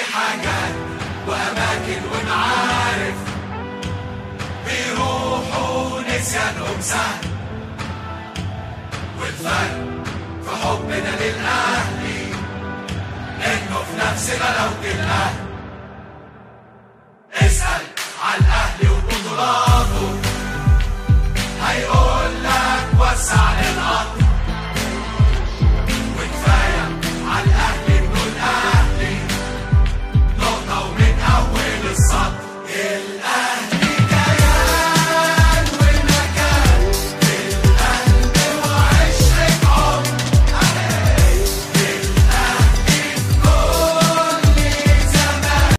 في حاجات وأماكن ومعارف بيروحوا نسيانهم سهل والفرق في حبنا للأهلي إنه في نفس غلاوة الأهل